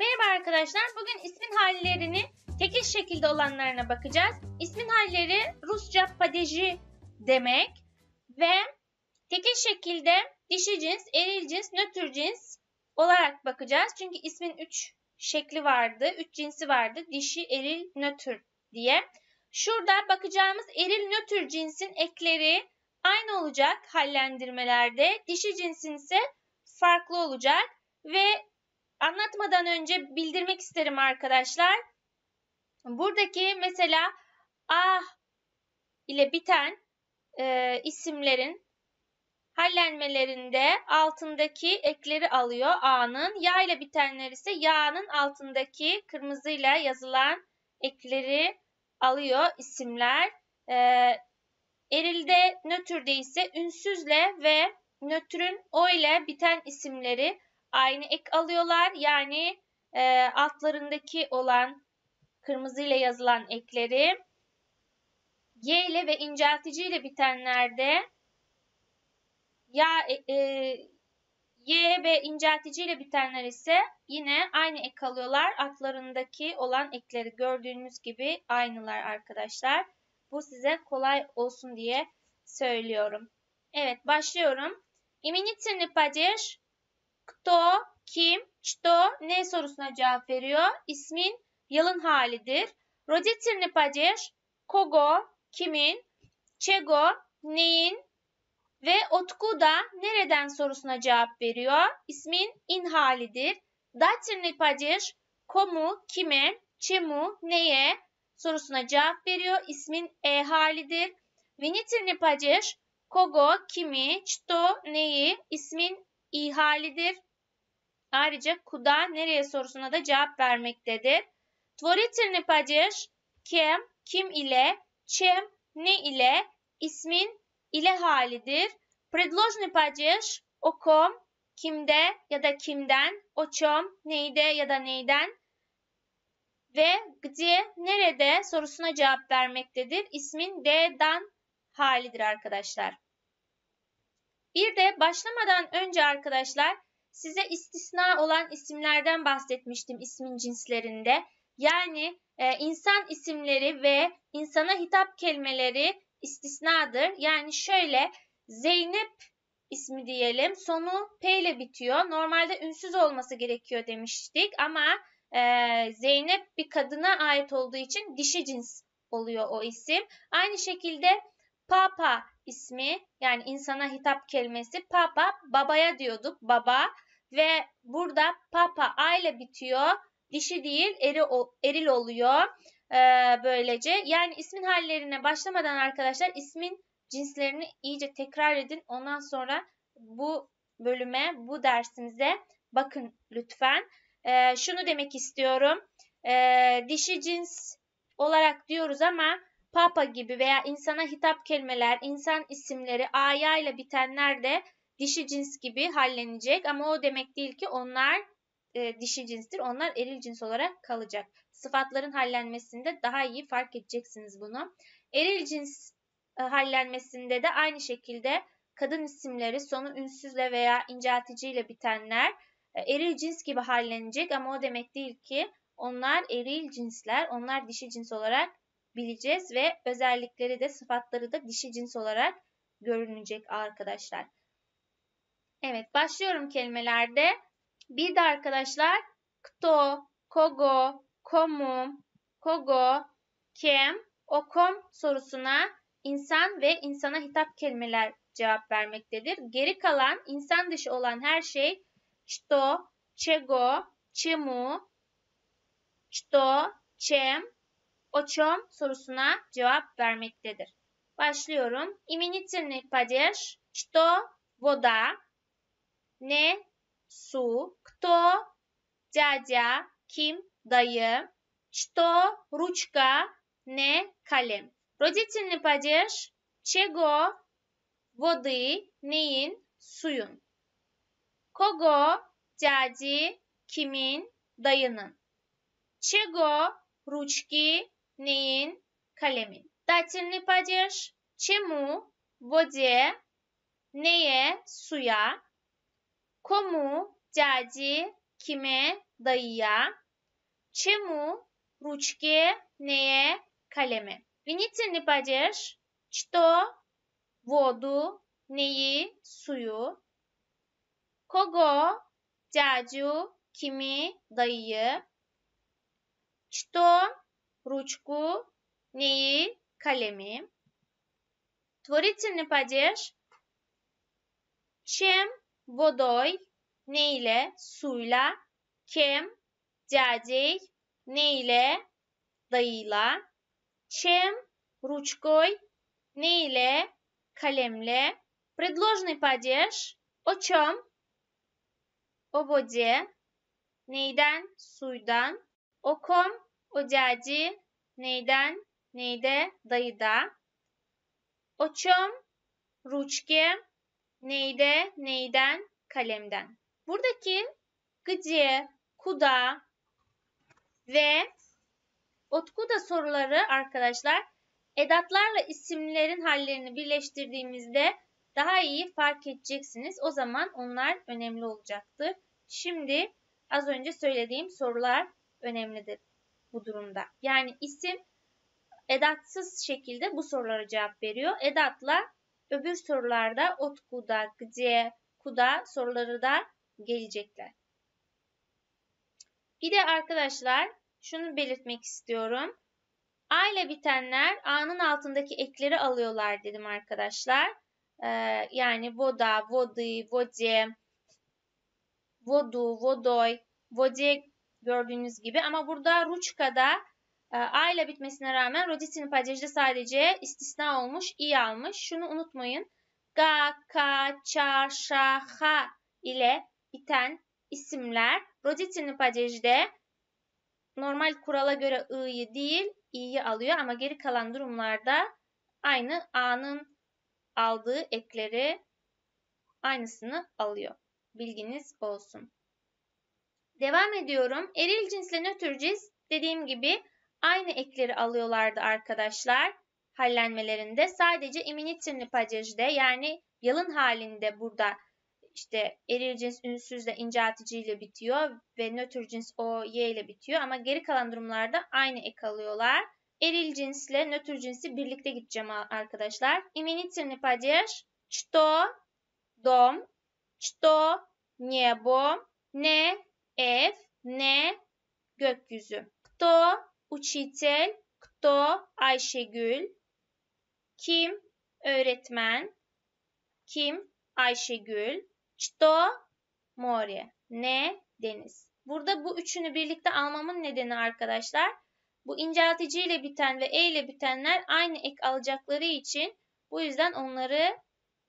Merhaba arkadaşlar. Bugün ismin hallerini tekil şekilde olanlarına bakacağız. İsmin halleri Rusça padeji demek ve tekil şekilde dişi cins, eril cins, nötr cins olarak bakacağız. Çünkü ismin 3 şekli vardı, 3 cinsi vardı. Dişi, eril, nötr diye. Şurada bakacağımız eril nötr cinsin ekleri aynı olacak hallendirmelerde. Dişi cinsin ise farklı olacak ve anlatmadan önce bildirmek isterim arkadaşlar. Buradaki mesela ah ile biten e, isimlerin hallenmelerinde altındaki ekleri alıyor A'nın. Ya ile bitenler ise Ya'nın altındaki kırmızıyla yazılan ekleri alıyor isimler. E, erilde, nötrde ise ünsüzle ve nötrün o ile biten isimleri aynı ek alıyorlar. Yani e, altlarındaki olan kırmızı ile yazılan ekleri Y ile ve inceltici ile bitenlerde ya e, e, Y ve inceltici ile bitenler ise yine aynı ek alıyorlar. Altlarındaki olan ekleri gördüğünüz gibi aynılar arkadaşlar. Bu size kolay olsun diye söylüyorum. Evet başlıyorum. Imenительный падеж Kto, kim, çto, ne sorusuna cevap veriyor. İsmin yalın halidir. Rodittirni padeş, kogo, kimin, çego, neyin ve otku da nereden sorusuna cevap veriyor. İsmin in halidir. Datirni padeş, komu, kime, çemu, neye sorusuna cevap veriyor. İsmin e halidir. Vinitirni padeş, kogo, kimi, çto, neyi ismin ihalidir. Ayrıca kuda nereye sorusuna da cevap vermektedir. Tvoritırnı pajer kim, kim ile, çem, ne ile, ismin ile halidir. Predlojni pajer o kom, kimde ya da kimden, o çom, neyde ya da neyden ve gdzie, nerede sorusuna cevap vermektedir. İsmin de'dan halidir arkadaşlar. Bir de başlamadan önce arkadaşlar size istisna olan isimlerden bahsetmiştim ismin cinslerinde. Yani e, insan isimleri ve insana hitap kelimeleri istisnadır. Yani şöyle Zeynep ismi diyelim. Sonu P ile bitiyor. Normalde ünsüz olması gerekiyor demiştik ama e, Zeynep bir kadına ait olduğu için dişi cins oluyor o isim. Aynı şekilde Papa ismi yani insana hitap kelimesi Papa babaya diyorduk baba ve burada Papa A ile bitiyor. Dişi değil eri, eril oluyor ee, böylece. Yani ismin hallerine başlamadan arkadaşlar ismin cinslerini iyice tekrar edin. Ondan sonra bu bölüme, bu dersimize bakın lütfen. Ee, şunu demek istiyorum. Ee, dişi cins olarak diyoruz ama papa gibi veya insana hitap kelimeler, insan isimleri aya ile bitenler de dişi cins gibi hallenecek. Ama o demek değil ki onlar e, dişi cinstir. Onlar eril cins olarak kalacak. Sıfatların hallenmesinde daha iyi fark edeceksiniz bunu. Eril cins e, hallenmesinde de aynı şekilde kadın isimleri sonu ünsüzle veya incelticiyle bitenler e, eril cins gibi hallenecek ama o demek değil ki onlar eril cinsler, onlar dişi cins olarak bileceğiz ve özellikleri de sıfatları da dişi cins olarak görünecek arkadaşlar. Evet başlıyorum kelimelerde. Bir de arkadaşlar kto, kogo, komum, kogo, kem, okom sorusuna insan ve insana hitap kelimeler cevap vermektedir. Geri kalan insan dışı olan her şey çto, çego, çimu, çto, çem, o чем sorusuna cevap vermektedir. Başlıyorum. Именительный падеж, что, вода, ne, su, кто, дядя, kim, dayı, что, ручка, ne, kalem. Родительный падеж, чего, воды, neyin, suyun. Kogo, дяди, kimin, dayının. Чего, ручки, Neyin? Kalemin. Dajcie nie padzież? Czemu? Wodzie. Neye? Suya. Komu? Caci. Kime? Dayıya. Çemu? Ruçke. Neye? Kaleme. Vinitsin ne padzież? Çto. Vodu. Neyi? Suyu. Kogo? Cacu. Kimi? Dayıyı. Çto. Ручку neyi kalemi. Творительный падеж чем водой suyla. Kem cacey ne ile dayıyla. Чем ручкой ile kalemle. Предложный падеж voде neyden suydan. O kom o caci neyden neyde dayıda. O çom ruçke neyde neyden kalemden. Buradaki gıcı, kuda ve otkuda soruları arkadaşlar edatlarla isimlerin hallerini birleştirdiğimizde daha iyi fark edeceksiniz. O zaman onlar önemli olacaktır. Şimdi az önce söylediğim sorular önemlidir bu durumda. Yani isim edatsız şekilde bu sorulara cevap veriyor. Edatla öbür sorularda otkuda, gıcıya, kuda soruları da gelecekler. Bir de arkadaşlar şunu belirtmek istiyorum. A ile bitenler A'nın altındaki ekleri alıyorlar dedim arkadaşlar. Ee, yani voda, vodi, vodye, vodu, vodoy, vodye gördüğünüz gibi. Ama burada Ruçka'da e, A ile bitmesine rağmen Rodit'in padejde sadece istisna olmuş, i almış. Şunu unutmayın. Ga, ka, ça, şa, ha ile biten isimler Rodit'in padejde normal kurala göre i'yi değil i'yi alıyor ama geri kalan durumlarda aynı a'nın aldığı ekleri aynısını alıyor. Bilginiz olsun. Devam ediyorum. Eril cinsle nötr cins dediğim gibi aynı ekleri alıyorlardı arkadaşlar hallenmelerinde. Sadece iminitinli pajajde yani yalın halinde burada işte eril cins ünsüzle incelticiyle bitiyor ve nötr cins o y ile bitiyor ama geri kalan durumlarda aynı ek alıyorlar. Eril cinsle nötr cinsi birlikte gideceğim arkadaşlar. Имени падеж, что дом, что небо, ne ev, ne, gökyüzü. Kto uçitel, kto Ayşegül. Kim öğretmen, kim Ayşegül. Çto more, ne, deniz. Burada bu üçünü birlikte almamın nedeni arkadaşlar bu inceltici ile biten ve e ile bitenler aynı ek alacakları için bu yüzden onları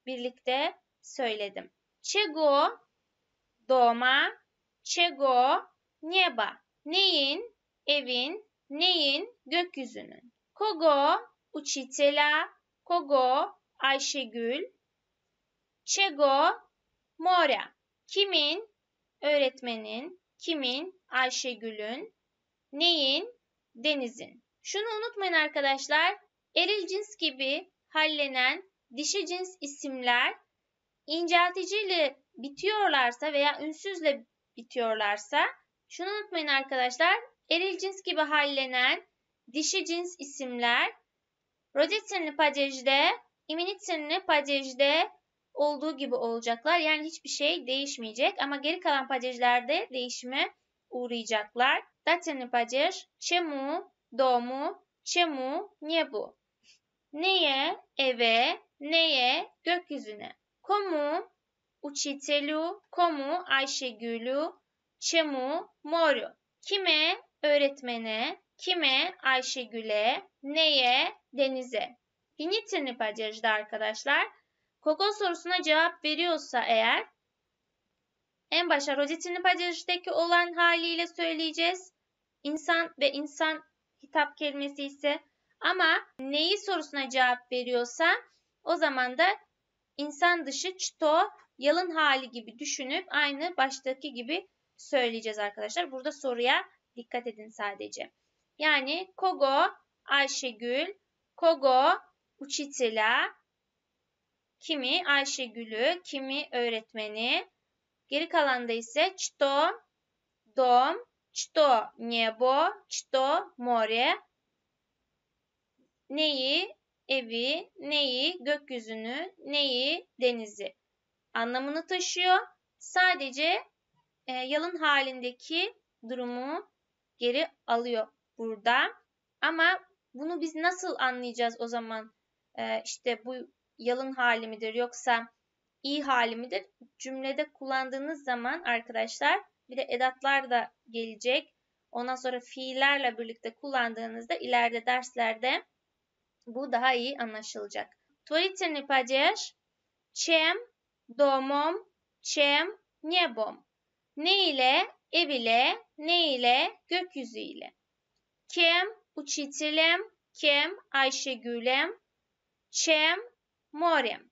birlikte söyledim. Czego doma Çego, nieba. Neyin? Evin. Neyin? Gökyüzünün. Kogo, uçitela. Kogo, Ayşegül. Çego, mora. Kimin? Öğretmenin. Kimin? Ayşegül'ün. Neyin? Deniz'in. Şunu unutmayın arkadaşlar. Eril cins gibi hallenen dişi cins isimler incelticiyle bitiyorlarsa veya ünsüzle bitiyorlarsa şunu unutmayın arkadaşlar. Eril cins gibi hallenen dişi cins isimler roditsinli padejde, iminitsinli padejde olduğu gibi olacaklar. Yani hiçbir şey değişmeyecek ama geri kalan padejlerde değişime uğrayacaklar. Datinli padej, çemu, domu, çemu, niebu. Neye, eve, neye, gökyüzüne. Komu, Uçitelu, komu Ayşegül'ü, çemu moru. Kime öğretmene, kime Ayşegül'e, neye denize. Finitini pajajda arkadaşlar. Kogo sorusuna cevap veriyorsa eğer en başa rozetini pajajdaki olan haliyle söyleyeceğiz. İnsan ve insan hitap kelimesi ise ama neyi sorusuna cevap veriyorsa o zaman da insan dışı çito yalın hali gibi düşünüp aynı baştaki gibi söyleyeceğiz arkadaşlar. Burada soruya dikkat edin sadece. Yani Kogo Ayşegül, Kogo Uçitila, kimi Ayşegül'ü, kimi öğretmeni. Geri kalanda ise Çto, Dom, Çto Nebo, Çto More. Neyi? Evi, neyi? Gökyüzünü, neyi? Denizi Anlamını taşıyor. Sadece e, yalın halindeki durumu geri alıyor burada. Ama bunu biz nasıl anlayacağız o zaman? E, işte bu yalın hali midir yoksa iyi hali midir? Cümlede kullandığınız zaman arkadaşlar bir de edatlar da gelecek. Ondan sonra fiillerle birlikte kullandığınızda ileride derslerde bu daha iyi anlaşılacak. Tворительный падеж чем домом, чем небом. Ne ile? Ev ile. Ne ile? Gökyüzü ile. Kem учителем, kem Ayşegül'em, çem morem.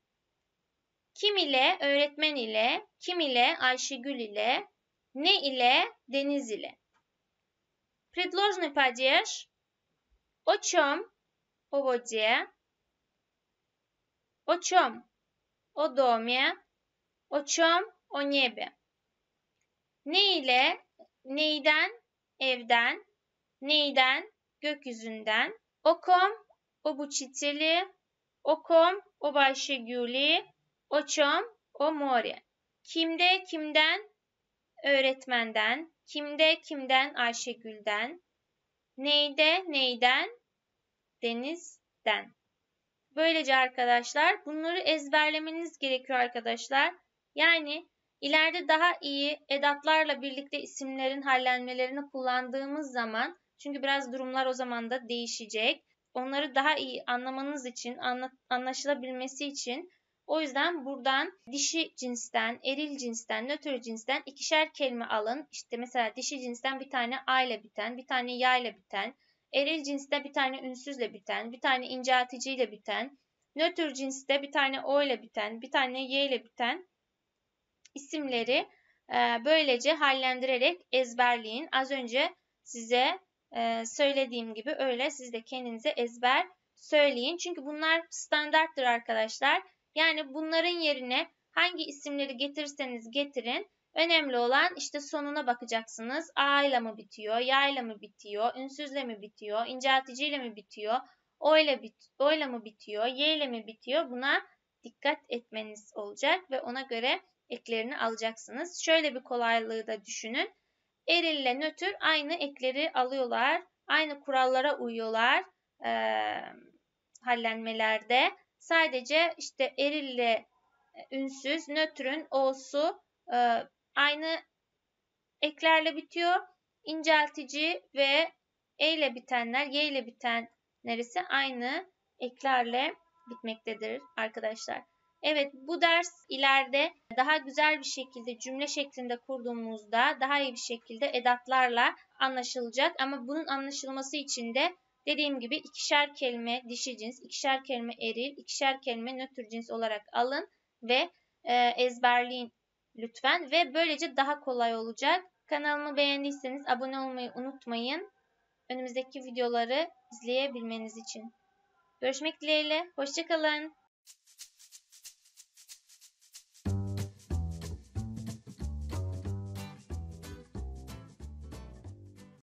Kim ile? Öğretmen ile. Kim ile? Ayşegül ile. Ne ile? Deniz ile. Предложный падеж. О чем? О воде. О чем? О доме. O çom o niebe. Ne ile, neyden, evden, neyden, gökyüzünden. Okom, o bu çitili, okom, o başı gülü, oçom, o mori. Kimde kimden? Öğretmenden. Kimde kimden? Ayşegül'den. Neyde neyden? Deniz'den. Böylece arkadaşlar bunları ezberlemeniz gerekiyor arkadaşlar. Yani ileride daha iyi edatlarla birlikte isimlerin hallenmelerini kullandığımız zaman çünkü biraz durumlar o zaman da değişecek. Onları daha iyi anlamanız için, anlaşılabilmesi için o yüzden buradan dişi cinsten, eril cinsten, nötr cinsten ikişer kelime alın. İşte mesela dişi cinsten bir tane a ile biten, bir tane ya ile biten, eril cinste bir tane ünsüzle biten, bir tane incelticiyle biten, nötr cinste bir tane o ile biten, bir tane y ile biten isimleri e, böylece hallendirerek ezberleyin. Az önce size e, söylediğim gibi öyle siz de kendinize ezber söyleyin. Çünkü bunlar standarttır arkadaşlar. Yani bunların yerine hangi isimleri getirirseniz getirin. Önemli olan işte sonuna bakacaksınız. A ile mi bitiyor, ya ile mi bitiyor, ünsüzle mi bitiyor, incelticiyle mi bitiyor, o ile, bit o ile mi bitiyor, y ile mi bitiyor buna dikkat etmeniz olacak ve ona göre eklerini alacaksınız. Şöyle bir kolaylığı da düşünün. Eril ile nötr aynı ekleri alıyorlar. Aynı kurallara uyuyorlar e, hallenmelerde. Sadece işte eril ile ünsüz, nötrün o'su e, aynı eklerle bitiyor. İnceltici ve e ile bitenler, y ile bitenler ise aynı eklerle bitmektedir arkadaşlar. Evet bu ders ileride daha güzel bir şekilde cümle şeklinde kurduğumuzda daha iyi bir şekilde edatlarla anlaşılacak. Ama bunun anlaşılması için de dediğim gibi ikişer kelime dişi cins, ikişer kelime eril, ikişer kelime nötr cins olarak alın ve e, ezberleyin lütfen ve böylece daha kolay olacak. Kanalımı beğendiyseniz abone olmayı unutmayın. Önümüzdeki videoları izleyebilmeniz için. Görüşmek dileğiyle. Hoşçakalın.